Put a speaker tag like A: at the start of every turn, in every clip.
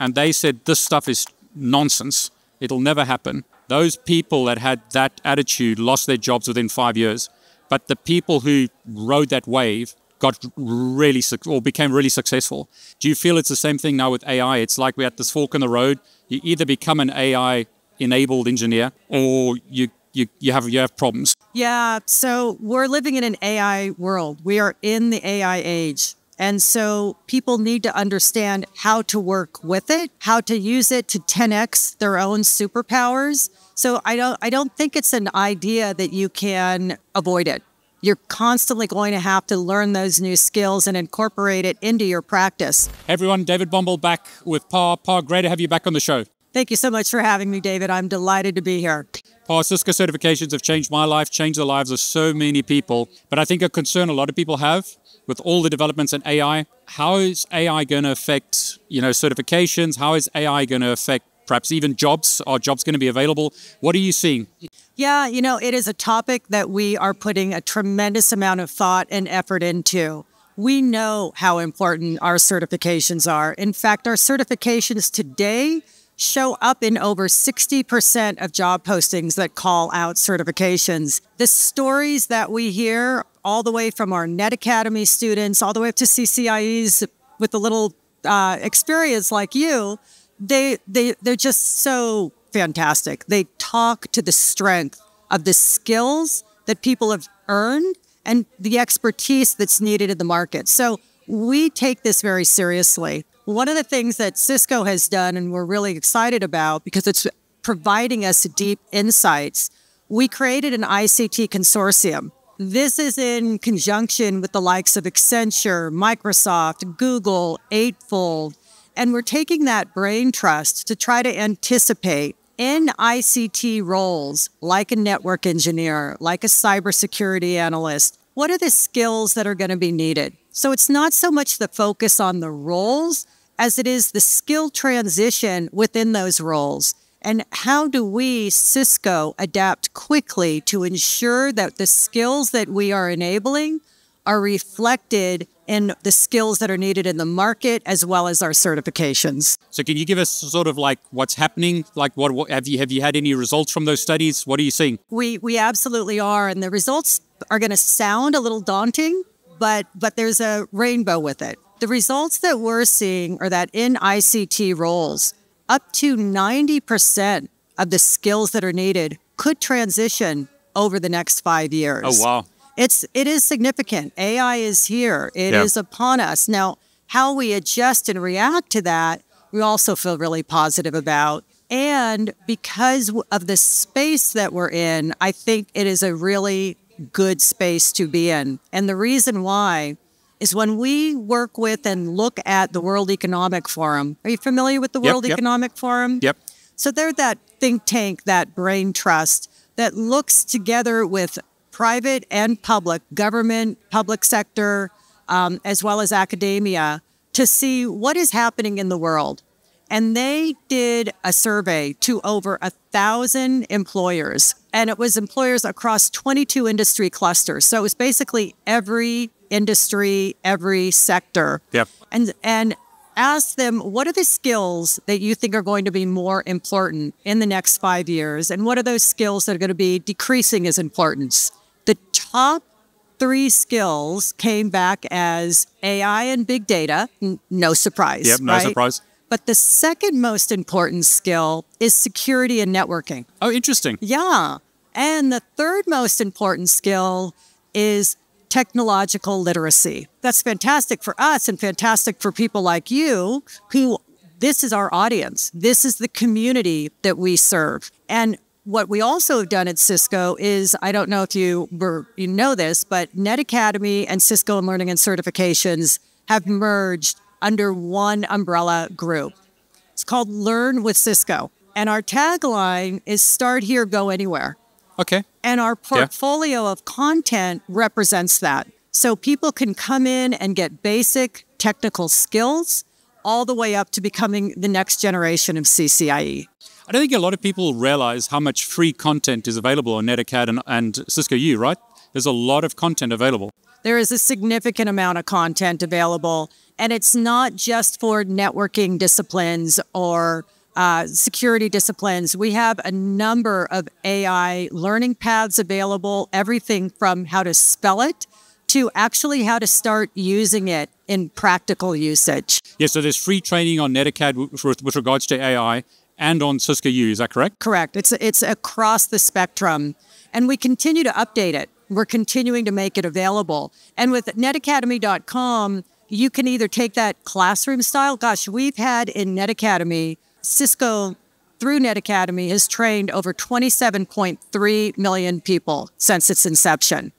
A: and they said this stuff is nonsense. It'll never happen. Those people that had that attitude lost their jobs within five years. But the people who rode that wave got really or became really successful. Do you feel it's the same thing now with AI? It's like we're at this fork in the road. You either become an AI enabled engineer or you you, you have you have problems.
B: Yeah, so we're living in an AI world. We are in the AI age. And so people need to understand how to work with it, how to use it to 10x their own superpowers. So I don't I don't think it's an idea that you can avoid it. You're constantly going to have to learn those new skills and incorporate it into your practice.
A: Everyone, David Bombal back with Par. Par, great to have you back on the show.
B: Thank you so much for having me, David. I'm delighted to be here.
A: Par Cisco certifications have changed my life, changed the lives of so many people. But I think a concern a lot of people have with all the developments in AI, how is AI going to affect, you know, certifications? How is AI going to affect perhaps even jobs? Are jobs going to be available? What are you seeing?
B: Yeah, you know, it is a topic that we are putting a tremendous amount of thought and effort into. We know how important our certifications are. In fact, our certifications today show up in over 60% of job postings that call out certifications. The stories that we hear, all the way from our Net Academy students, all the way up to CCIEs with a little uh, experience like you, they, they, they're just so fantastic. They talk to the strength of the skills that people have earned and the expertise that's needed in the market. So we take this very seriously. One of the things that Cisco has done, and we're really excited about because it's providing us deep insights, we created an ICT consortium. This is in conjunction with the likes of Accenture, Microsoft, Google, Eightfold, and we're taking that brain trust to try to anticipate in ICT roles like a network engineer, like a cybersecurity analyst, what are the skills that are going to be needed? So it's not so much the focus on the roles as it is the skill transition within those roles. And how do we, Cisco, adapt quickly to ensure that the skills that we are enabling are reflected in the skills that are needed in the market as well as our certifications.
A: So can you give us sort of like what's happening? Like what, what have you have you had any results from those studies? What are you seeing?
B: We we absolutely are and the results are going to sound a little daunting, but but there's a rainbow with it. The results that we're seeing are that in ICT roles, up to 90% of the skills that are needed could transition over the next five years.
A: Oh, wow.
B: It's, it is significant. AI is here, It yeah. is upon us. Now, how we adjust and react to that, we also feel really positive about. And because of the space that we're in, I think it is a really good space to be in. And the reason why is when we work with and look at the World Economic Forum. Are you familiar with the World yep, Economic Forum?
A: Yep.
B: So they're that think tank, that brain trust that looks together with private and public, government, public sector, um, as well as academia to see what is happening in the world. And they did a survey to over a thousand employers, and it was employers across 22 industry clusters. So it was basically every industry, every sector.
A: Yep.
B: And and ask them what are the skills that you think are going to be more important in the next five years, and what are those skills that are going to be decreasing as importance. The top three skills came back as AI and big data. No surprise.
A: Yep, no
B: right?
A: surprise.
B: But the second most important skill is security and networking.
A: Oh, interesting.
B: Yeah. And the third most important skill is technological literacy. That's fantastic for us and fantastic for people like you who this is our audience. This is the community that we serve. And what we also have done at Cisco is I don't know if you were you know this, but Net Academy and Cisco and Learning and Certifications have merged under one umbrella group. It's called Learn with Cisco. And our tagline is start here, go anywhere.
A: Okay.
B: And our portfolio yeah. of content represents that. So people can come in and get basic technical skills all the way up to becoming the next generation of CCIE.
A: I don't think a lot of people realize how much free content is available on NetAcad and, and Cisco U, right? There's a lot of content available.
B: There is a significant amount of content available, and it's not just for networking disciplines or uh, security disciplines. We have a number of AI learning paths available, everything from how to spell it to actually how to start using it in practical usage.
A: Yeah, so there's free training on Netacad with, with regards to AI and on Cisco U, is that correct?
B: Correct. It's, it's across the spectrum, and we continue to update it. We're continuing to make it available. And with netacademy.com, you can either take that classroom style. Gosh, we've had in Net Academy, Cisco through Net Academy has trained over 27.3 million people since its inception.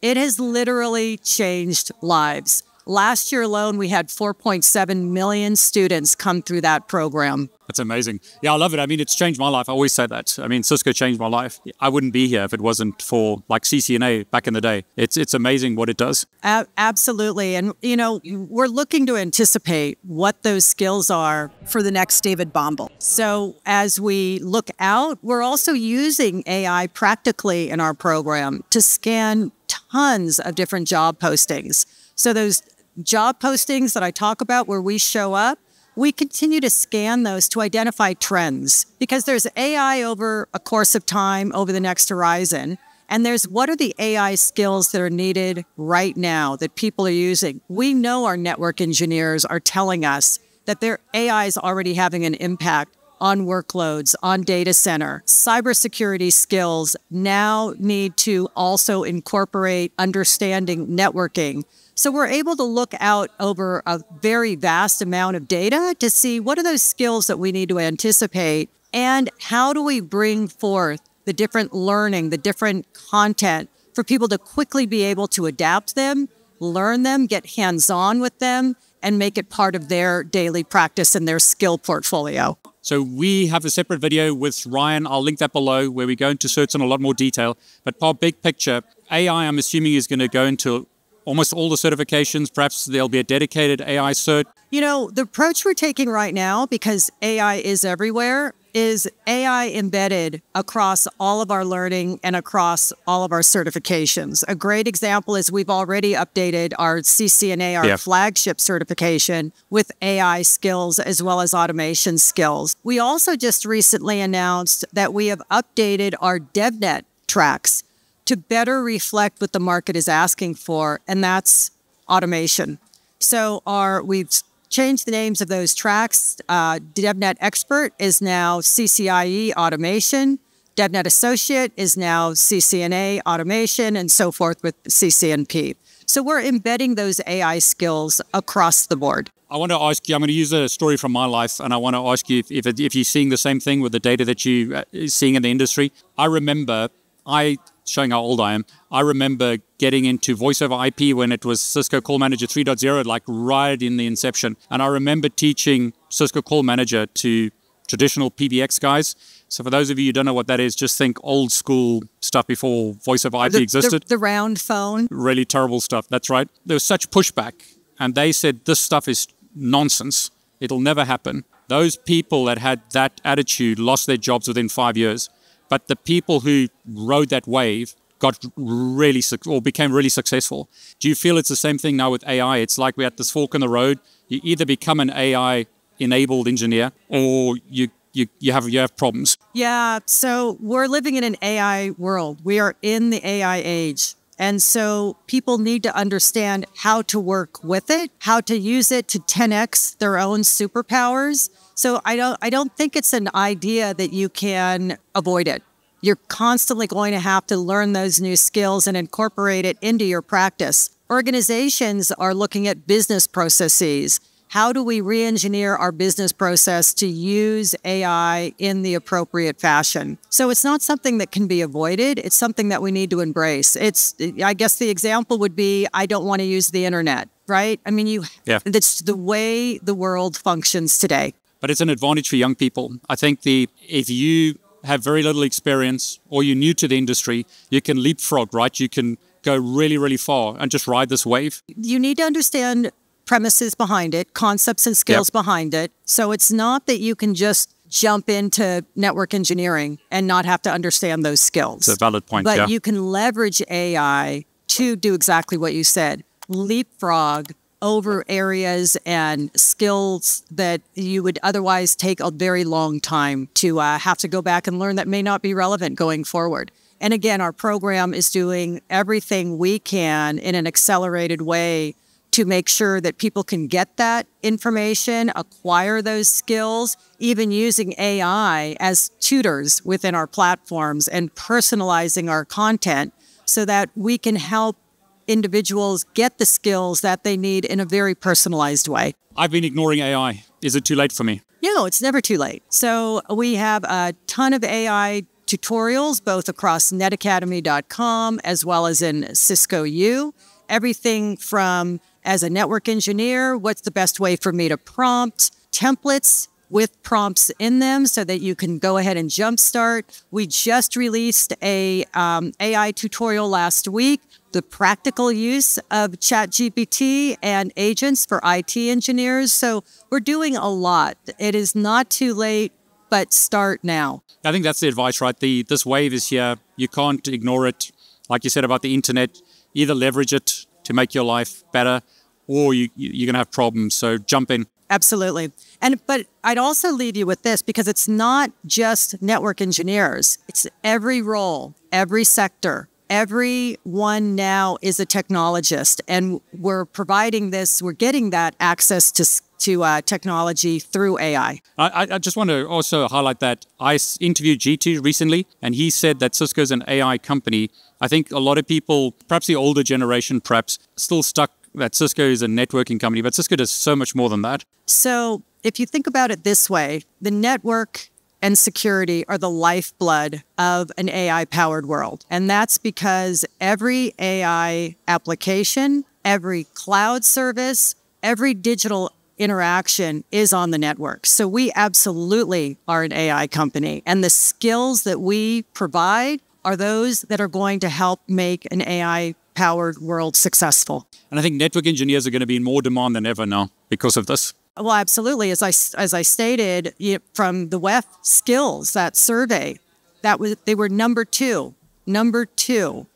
B: It has literally changed lives. Last year alone, we had 4.7 million students come through that program.
A: That's amazing. Yeah, I love it. I mean, it's changed my life. I always say that. I mean, Cisco changed my life. I wouldn't be here if it wasn't for like CCNA back in the day. It's it's amazing what it does.
B: Absolutely. And you know, we're looking to anticipate what those skills are for the next David Bombal. So as we look out, we're also using AI practically in our program to scan tons of different job postings. So those job postings that I talk about where we show up, we continue to scan those to identify trends because there's AI over a course of time over the next horizon. And there's what are the AI skills that are needed right now that people are using? We know our network engineers are telling us that their AI is already having an impact on workloads, on data center. Cybersecurity skills now need to also incorporate understanding networking so we're able to look out over a very vast amount of data to see what are those skills that we need to anticipate and how do we bring forth the different learning, the different content for people to quickly be able to adapt them, learn them, get hands on with them, and make it part of their daily practice and their skill portfolio.
A: So we have a separate video with Ryan. I'll link that below where we go into certs in a lot more detail. But Par, big picture, AI, I'm assuming, is going to go into almost all the certifications. Perhaps there'll be a dedicated AI cert.
B: You know, the approach we're taking right now, because AI is everywhere, is AI embedded across all of our learning and across all of our certifications. A great example is we've already updated our CCNA, our yeah. flagship certification, with AI skills as well as automation skills. We also just recently announced that we have updated our DevNet tracks to better reflect what the market is asking for, and that's automation. So our we've changed the names of those tracks. Uh, DevNet Expert is now CCIE Automation. DevNet Associate is now CCNA Automation, and so forth with CCNP. So we're embedding those AI skills across the board.
A: I want to ask you, I'm going to use a story from my life, and I want to ask you if, if, if you're seeing the same thing with the data that you're uh, seeing in the industry. I remember I showing how old I am. I remember getting into voice over IP when it was Cisco Call Manager 3.0, like right in the inception. And I remember teaching Cisco Call Manager to traditional PBX guys. So for those of you who don't know what that is, just think old school stuff before voice over IP
B: the,
A: existed.
B: The, the round phone.
A: Really terrible stuff. That's right. There was such pushback. And they said, this stuff is nonsense. It'll never happen. Those people that had that attitude lost their jobs within five years. But the people who rode that wave got really or became really successful. Do you feel it's the same thing now with AI? It's like we're at this fork in the road. You either become an AI enabled engineer or you you, you have you have problems.
B: Yeah, so we're living in an AI world. We are in the AI age. And so people need to understand how to work with it, how to use it to 10x their own superpowers so I don't I don't think it's an idea that you can avoid it. You're constantly going to have to learn those new skills and incorporate it into your practice. Organizations are looking at business processes. How do we re engineer our business process to use AI in the appropriate fashion? So it's not something that can be avoided. It's something that we need to embrace. It's, I guess the example would be I don't want to use the internet, right? I mean, you, yeah. it's the way the world functions today
A: but it's an advantage for young people. I think the if you have very little experience or you're new to the industry, you can leapfrog, right? You can go really, really far and just ride this wave.
B: You need to understand premises behind it, concepts and skills yep. behind it. So it's not that you can just jump into network engineering and not have to understand those skills.
A: It's a valid point.
B: But
A: yeah.
B: you can leverage AI to do exactly what you said leapfrog over areas and skills that you would otherwise take a very long time to uh, have to go back and learn that may not be relevant going forward. And again, our program is doing everything we can in an accelerated way to make sure that people can get that information, acquire those skills, even using AI as tutors within our platforms and personalizing our content so that we can help individuals get the skills that they need in a very personalized way.
A: I've been ignoring AI. Is it too late for me?
B: No, it's never too late. So we have a ton of AI tutorials, both across netacademy.com as well as in Cisco U. Everything from as a network engineer, what's the best way for me to prompt templates with prompts in them so that you can go ahead and jumpstart. We just released a um, AI tutorial last week, the practical use of ChatGPT and agents for IT engineers. So we're doing a lot. It is not too late, but start now.
A: I think that's the advice, right? The this wave is here. You can't ignore it. Like you said about the internet, either leverage it to make your life better, or you, you're going to have problems. So jump in.
B: Absolutely. And but I'd also leave you with this because it's not just network engineers. It's every role, every sector. Everyone now is a technologist, and we're providing this. We're getting that access to to uh, technology through AI.
A: I, I, just want to also highlight that I interviewed Jeetu recently, and he said that Cisco's an AI company. I think a lot of people, perhaps the older generation, perhaps still stuck that Cisco is a networking company, but Cisco does so much more than that.
B: So if you think about it this way, the network and security are the lifeblood of an AI powered world. And that's because every AI application, every cloud service, every digital interaction is on the network. So we absolutely are an AI company. And the skills that we provide are those that are going to help make an AI powered world successful.
A: And I think network engineers are going to be in more demand than ever now because of this.
B: Well, absolutely. As I as I stated from the WEF skills that survey, that was they were number two, number two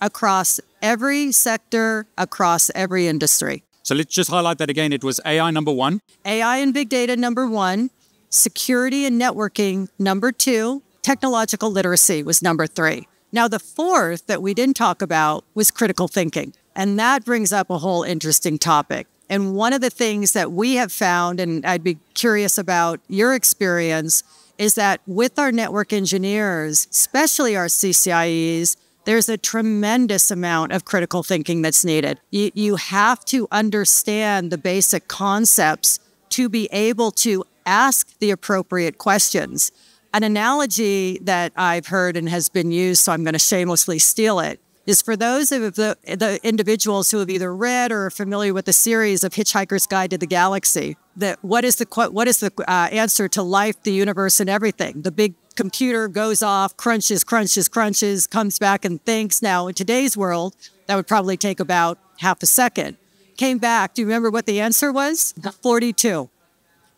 B: across every sector, across every industry.
A: So let's just highlight that again. It was AI number one,
B: AI and big data number one, security and networking number two, technological literacy was number three. Now, the fourth that we didn't talk about was critical thinking. And that brings up a whole interesting topic. And one of the things that we have found, and I'd be curious about your experience, is that with our network engineers, especially our CCIEs, there's a tremendous amount of critical thinking that's needed. You, you have to understand the basic concepts to be able to ask the appropriate questions. An analogy that I've heard and has been used, so I'm going to shamelessly steal it, is for those of the, the individuals who have either read or are familiar with the series of Hitchhiker's Guide to the Galaxy. That what is the what is the uh, answer to life, the universe, and everything? The big computer goes off, crunches, crunches, crunches, comes back and thinks. Now in today's world, that would probably take about half a second. Came back. Do you remember what the answer was? 42.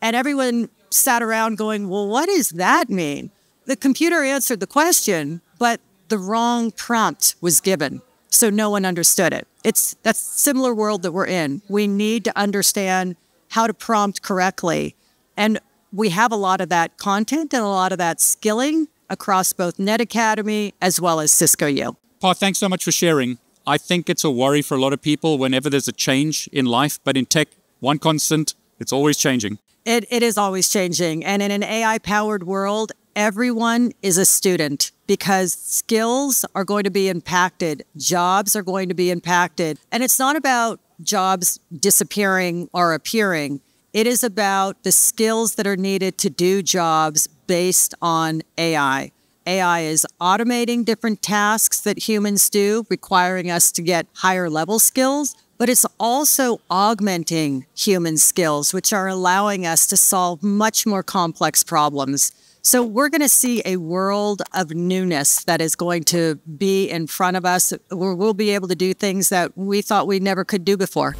B: And everyone sat around going, "Well, what does that mean?" The computer answered the question, but the wrong prompt was given. So no one understood it. It's that similar world that we're in. We need to understand how to prompt correctly. And we have a lot of that content and a lot of that skilling across both Net Academy as well as Cisco U.
A: Par, thanks so much for sharing. I think it's a worry for a lot of people whenever there's a change in life, but in tech, one constant, it's always changing.
B: It, it is always changing. And in an AI powered world, everyone is a student because skills are going to be impacted, jobs are going to be impacted. And it's not about jobs disappearing or appearing, it is about the skills that are needed to do jobs based on AI. AI is automating different tasks that humans do, requiring us to get higher level skills, but it's also augmenting human skills, which are allowing us to solve much more complex problems. So we're going to see a world of newness that is going to be in front of us. We'll be able to do things that we thought we never could do before.